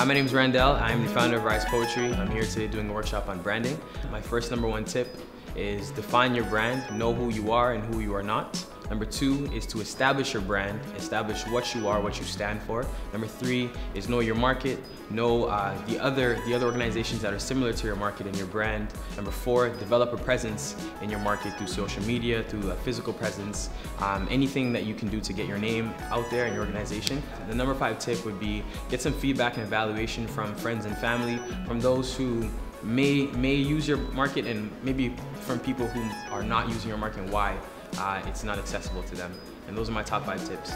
Hi, my name is Randell. I'm the founder of Rise Poetry. I'm here today doing a workshop on branding. My first number one tip is define your brand, know who you are and who you are not. Number two is to establish your brand, establish what you are, what you stand for. Number three is know your market, know uh, the other the other organizations that are similar to your market and your brand. Number four, develop a presence in your market through social media, through a physical presence, um, anything that you can do to get your name out there in your organization. The number five tip would be get some feedback and evaluation from friends and family, from those who may may use your market and maybe from people who are not using your market and why uh, it's not accessible to them. And those are my top five tips.